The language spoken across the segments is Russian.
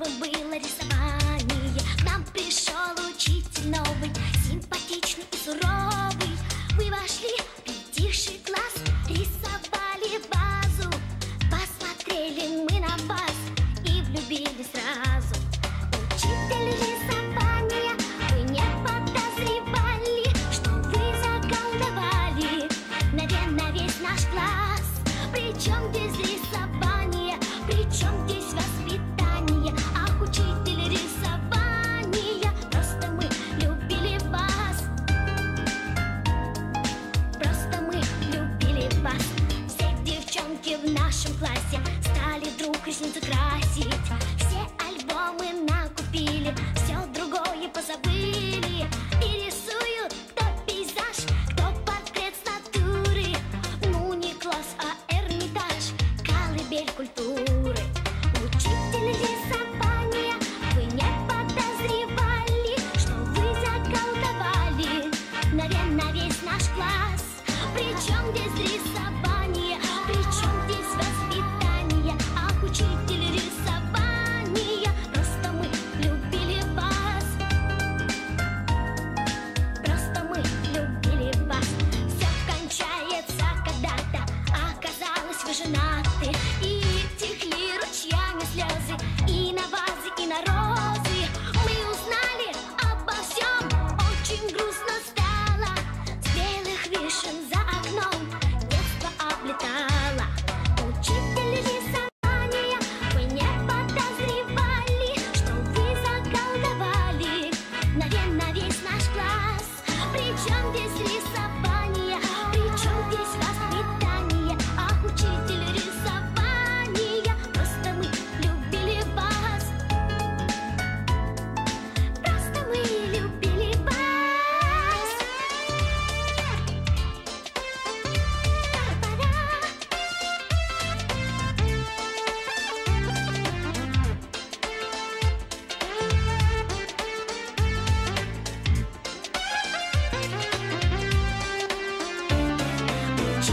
will we let it survive? ресницы красить Все альбомы накупили Все другое позабыли. И рисуют кто пейзаж Кто портрет с натуры. Ну не класс, а эрмитаж Колыбель культуры.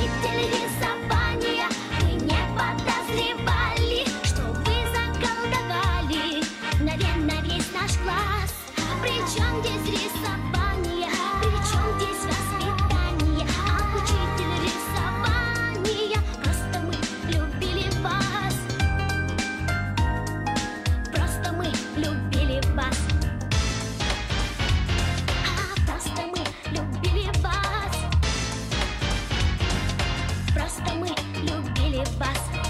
Did it мы любили вас.